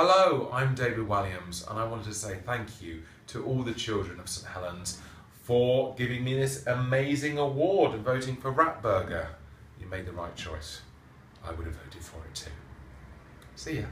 Hello, I'm David Walliams, and I wanted to say thank you to all the children of St Helens for giving me this amazing award and voting for Ratburger. You made the right choice. I would have voted for it too. See ya.